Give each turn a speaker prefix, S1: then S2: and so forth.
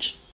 S1: change?